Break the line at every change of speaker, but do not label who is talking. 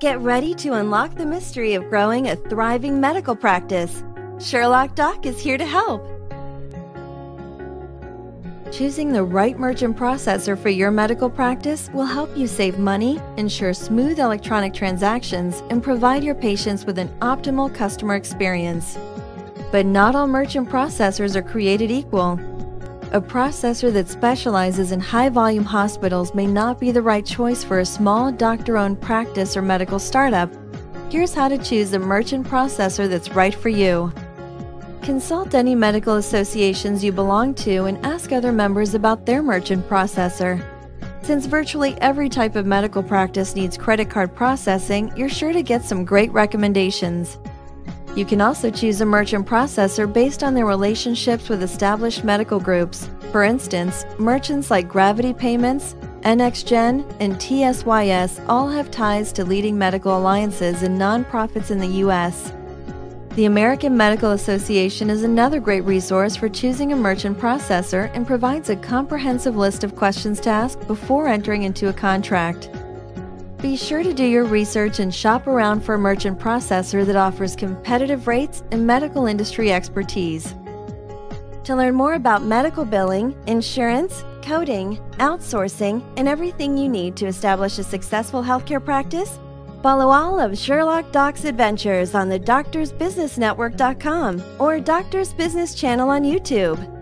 Get ready to unlock the mystery of growing a thriving medical practice. Sherlock Doc is here to help. Choosing the right merchant processor for your medical practice will help you save money, ensure smooth electronic transactions, and provide your patients with an optimal customer experience. But not all merchant processors are created equal. A processor that specializes in high volume hospitals may not be the right choice for a small doctor owned practice or medical startup. Here's how to choose a merchant processor that's right for you. Consult any medical associations you belong to and ask other members about their merchant processor. Since virtually every type of medical practice needs credit card processing, you're sure to get some great recommendations. You can also choose a merchant processor based on their relationships with established medical groups. For instance, merchants like Gravity Payments, NXGen, and TSYS all have ties to leading medical alliances and nonprofits in the U.S. The American Medical Association is another great resource for choosing a merchant processor and provides a comprehensive list of questions to ask before entering into a contract. Be sure to do your research and shop around for a merchant processor that offers competitive rates and medical industry expertise. To learn more about medical billing, insurance, coding, outsourcing, and everything you need to establish a successful healthcare practice, Follow all of Sherlock Doc's adventures on the doctorsbusinessnetwork.com or Doctors Business channel on YouTube.